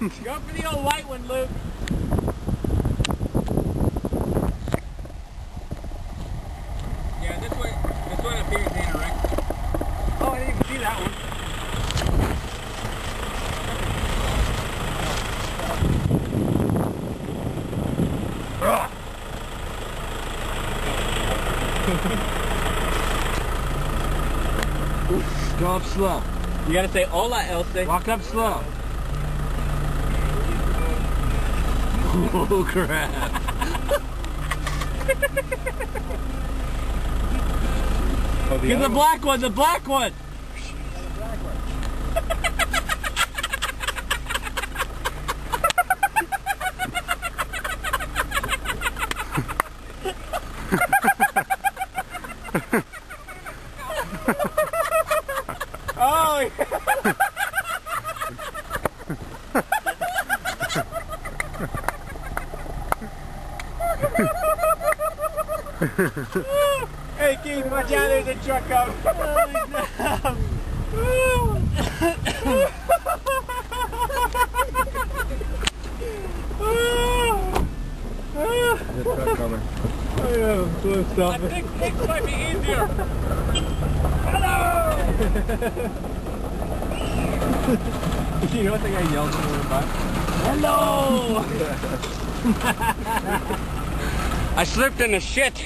Go for the old white one, Luke. Yeah, this one, this one is anorexic. Oh, I didn't even see that one. Go up slow. You gotta say hola, Elsie. Walk up slow. Oh crap. Oh, the Get the black one, the black one. Oh, hey Keith, my out, there's a truck out. Oh, coming. Oh, yeah, stop I think things might be easier. Hello! you don't think I yelled to the back? Hello! I slipped in the shit.